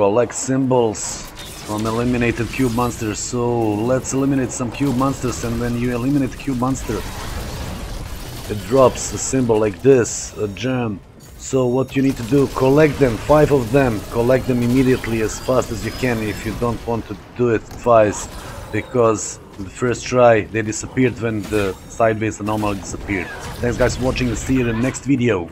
collect symbols from eliminated cube monsters. So let's eliminate some cube monsters and when you eliminate cube monster it drops a symbol like this, a gem. So what you need to do, collect them, five of them, collect them immediately as fast as you can if you don't want to do it twice because the first try they disappeared when the sideways anomaly disappeared. Thanks guys for watching, see you in the next video.